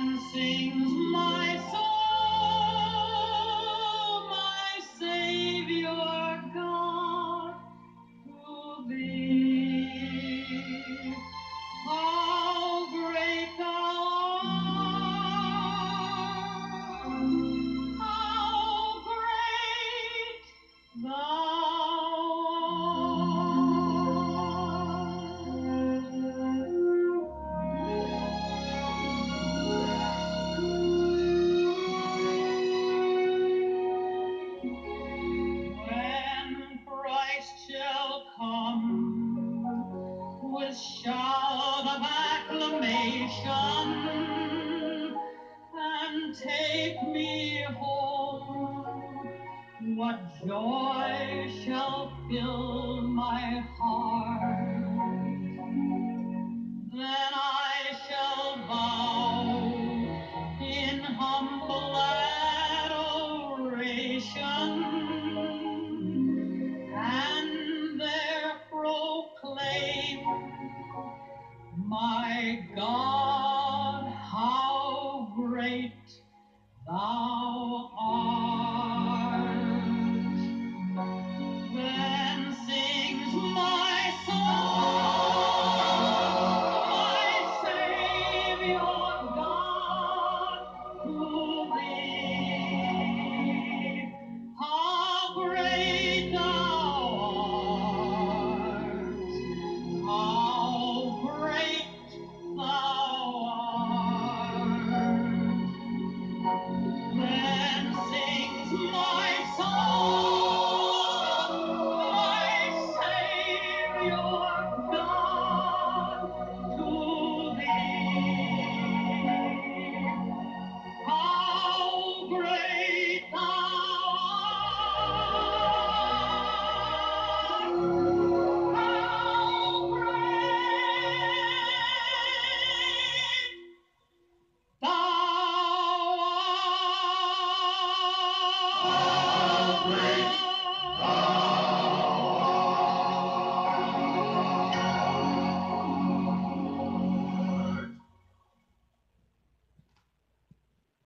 sings salvation and take me home. What joy shall fill my heart? Then My God, how great thou